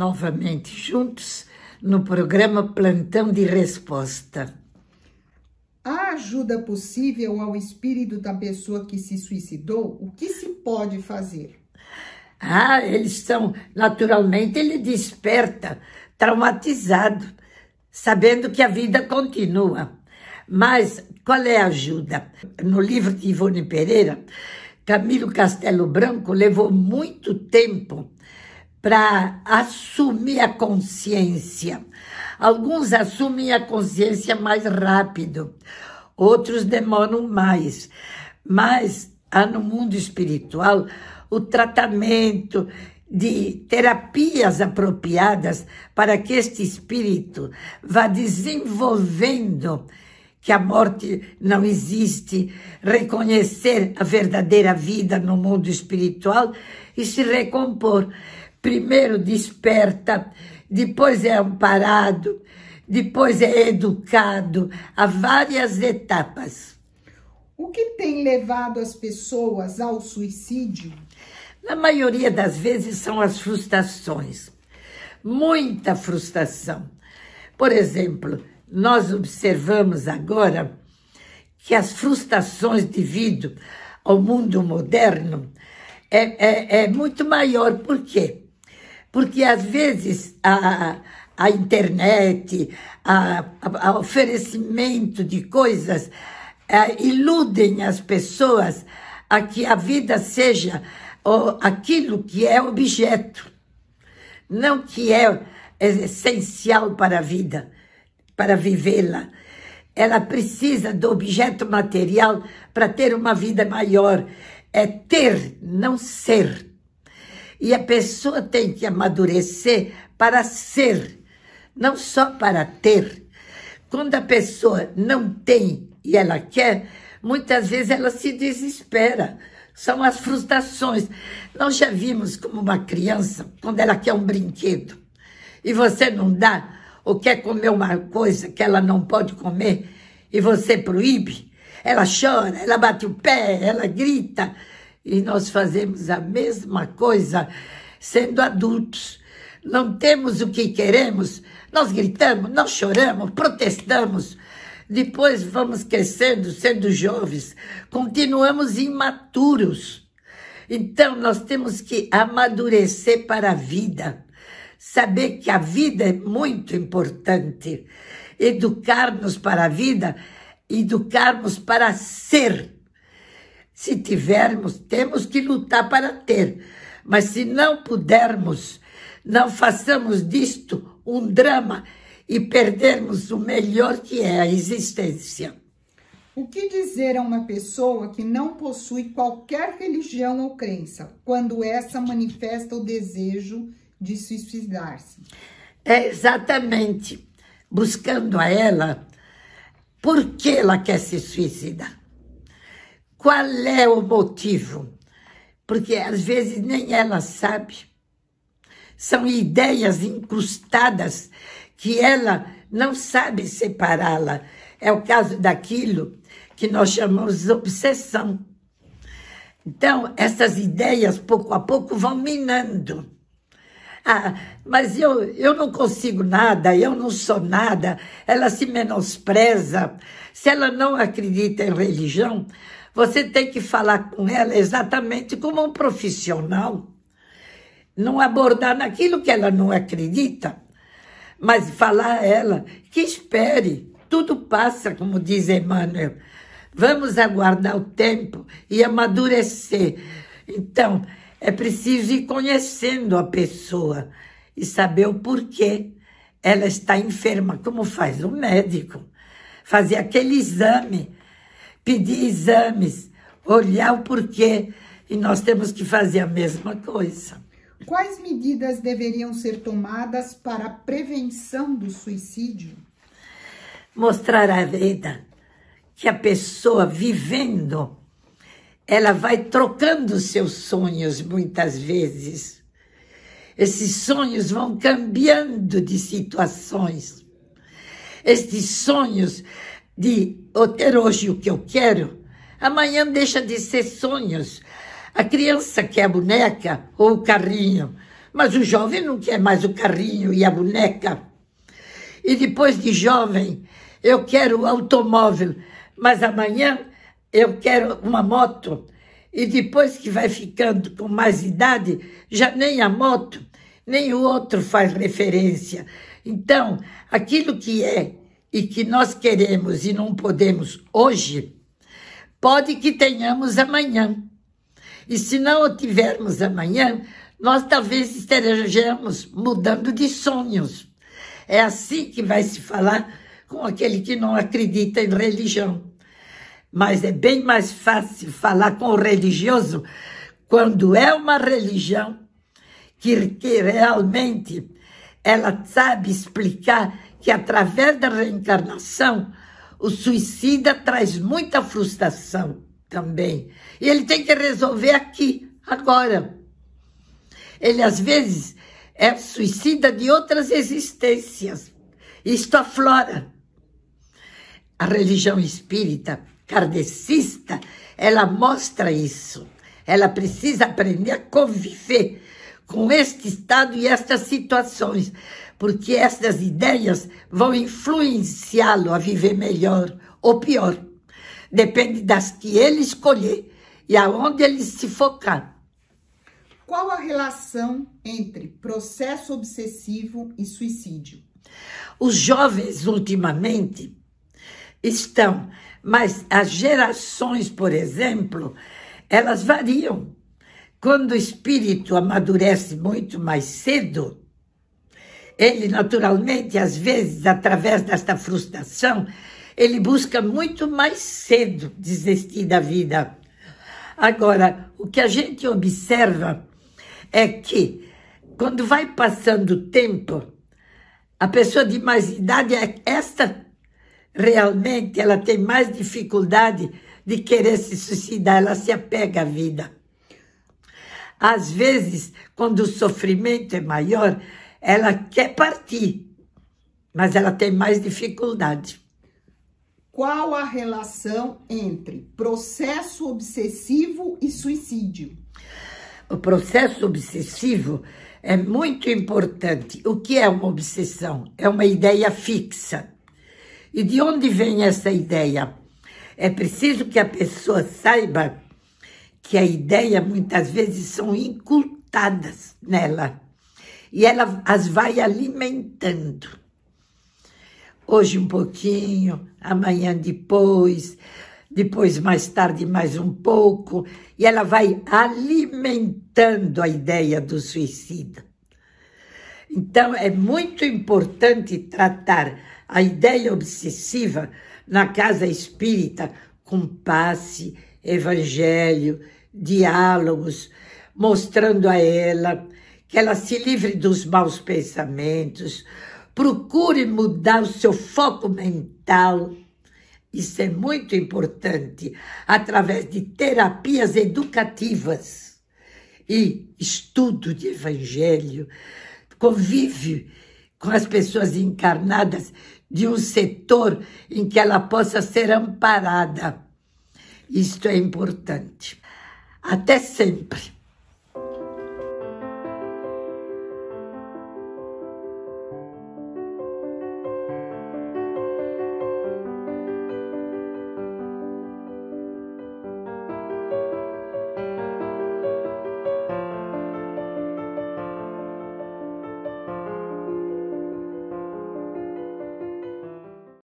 novamente juntos no programa Plantão de Resposta. Há ajuda possível ao espírito da pessoa que se suicidou? O que se pode fazer? Ah, eles são, naturalmente, ele desperta, traumatizado, sabendo que a vida continua. Mas qual é a ajuda? No livro de Ivone Pereira, Camilo Castelo Branco levou muito tempo para assumir a consciência. Alguns assumem a consciência mais rápido, outros demoram mais. Mas há no mundo espiritual o tratamento de terapias apropriadas para que este espírito vá desenvolvendo que a morte não existe, reconhecer a verdadeira vida no mundo espiritual e se recompor. Primeiro desperta, depois é amparado, depois é educado, há várias etapas. O que tem levado as pessoas ao suicídio? Na maioria das vezes são as frustrações. Muita frustração. Por exemplo, nós observamos agora que as frustrações devido ao mundo moderno é, é, é muito maior. Por quê? Porque às vezes a, a internet, a oferecimento de coisas é, iludem as pessoas a que a vida seja ó, aquilo que é objeto, não que é essencial para a vida para vivê-la. Ela precisa do objeto material para ter uma vida maior. É ter, não ser. E a pessoa tem que amadurecer para ser, não só para ter. Quando a pessoa não tem e ela quer, muitas vezes ela se desespera. São as frustrações. Nós já vimos como uma criança, quando ela quer um brinquedo e você não dá, ou quer comer uma coisa que ela não pode comer e você proíbe, ela chora, ela bate o pé, ela grita. E nós fazemos a mesma coisa sendo adultos. Não temos o que queremos, nós gritamos, nós choramos, protestamos. Depois vamos crescendo, sendo jovens, continuamos imaturos. Então nós temos que amadurecer para a vida saber que a vida é muito importante, educar-nos para a vida, educarmos para ser. Se tivermos, temos que lutar para ter, mas se não pudermos, não façamos disto um drama e perdermos o melhor que é a existência. O que dizer a uma pessoa que não possui qualquer religião ou crença, quando essa manifesta o desejo de suicidar-se. É exatamente buscando a ela por que ela quer se suicidar. Qual é o motivo? Porque às vezes nem ela sabe. São ideias incrustadas que ela não sabe separá-la. É o caso daquilo que nós chamamos de obsessão. Então, essas ideias, pouco a pouco, vão minando ah, mas eu, eu não consigo nada, eu não sou nada. Ela se menospreza. Se ela não acredita em religião, você tem que falar com ela exatamente como um profissional. Não abordar naquilo que ela não acredita, mas falar a ela que espere, tudo passa, como diz Emmanuel. Vamos aguardar o tempo e amadurecer. Então, é preciso ir conhecendo a pessoa e saber o porquê ela está enferma, como faz o médico. Fazer aquele exame, pedir exames, olhar o porquê. E nós temos que fazer a mesma coisa. Quais medidas deveriam ser tomadas para a prevenção do suicídio? Mostrar a vida que a pessoa vivendo ela vai trocando seus sonhos muitas vezes. Esses sonhos vão cambiando de situações. Estes sonhos de ter hoje o que eu quero, amanhã deixa de ser sonhos. A criança quer a boneca ou o carrinho, Mas o jovem não quer mais o carrinho e a boneca. E depois de jovem, eu quero o automóvel, mas amanhã eu quero uma moto. E depois que vai ficando com mais idade, já nem a moto, nem o outro faz referência. Então, aquilo que é e que nós queremos e não podemos hoje, pode que tenhamos amanhã. E se não tivermos amanhã, nós talvez estejamos mudando de sonhos. É assim que vai se falar com aquele que não acredita em religião. Mas é bem mais fácil falar com o religioso quando é uma religião que, que realmente ela sabe explicar que através da reencarnação o suicida traz muita frustração também. E ele tem que resolver aqui, agora. Ele às vezes é suicida de outras existências. Isto aflora. A religião espírita, kardecista, ela mostra isso. Ela precisa aprender a conviver com este estado e estas situações, porque estas ideias vão influenciá-lo a viver melhor ou pior. Depende das que ele escolher e aonde ele se focar. Qual a relação entre processo obsessivo e suicídio? Os jovens, ultimamente, estão, mas as gerações, por exemplo, elas variam. Quando o espírito amadurece muito mais cedo, ele naturalmente, às vezes, através desta frustração, ele busca muito mais cedo desistir da vida. Agora, o que a gente observa é que, quando vai passando o tempo, a pessoa de mais idade, é esta realmente, ela tem mais dificuldade de querer se suicidar, ela se apega à vida. Às vezes, quando o sofrimento é maior, ela quer partir, mas ela tem mais dificuldade. Qual a relação entre processo obsessivo e suicídio? O processo obsessivo é muito importante. O que é uma obsessão? É uma ideia fixa. E de onde vem essa ideia? É preciso que a pessoa saiba que a ideia muitas vezes são incultadas nela e ela as vai alimentando. Hoje um pouquinho, amanhã depois, depois mais tarde mais um pouco, e ela vai alimentando a ideia do suicida. Então é muito importante tratar a ideia obsessiva na casa espírita com passe, evangelho, diálogos, mostrando a ela que ela se livre dos maus pensamentos, procure mudar o seu foco mental. Isso é muito importante através de terapias educativas e estudo de evangelho, convívio com as pessoas encarnadas de um setor em que ela possa ser amparada. Isto é importante. Até sempre.